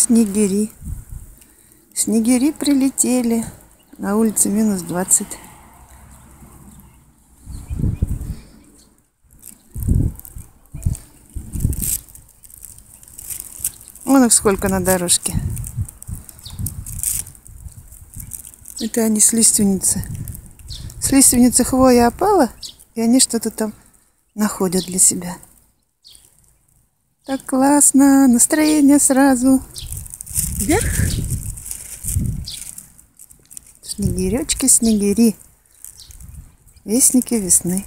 Снегири. Снегири прилетели. На улице минус 20. Вон их сколько на дорожке. Это они с лиственницы. С лиственницы хвоя опала, и они что-то там находят для себя. Так классно, настроение сразу вверх. Снегиречки, снегири, вестники весны.